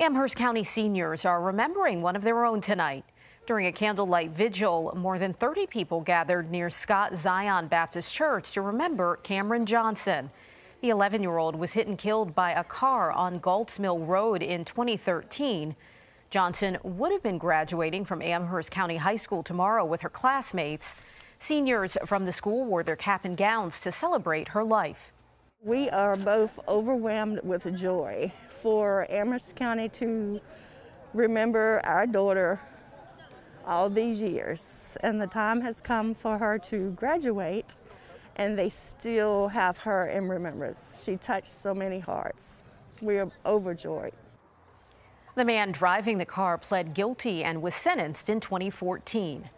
Amherst County seniors are remembering one of their own tonight. During a candlelight vigil, more than 30 people gathered near Scott Zion Baptist Church to remember Cameron Johnson. The 11 year old was hit and killed by a car on Galt's Mill Road in 2013. Johnson would have been graduating from Amherst County High School tomorrow with her classmates. Seniors from the school wore their cap and gowns to celebrate her life. We are both overwhelmed with joy for Amherst County to remember our daughter all these years. And the time has come for her to graduate, and they still have her in remembrance. She touched so many hearts. We are overjoyed. The man driving the car pled guilty and was sentenced in 2014.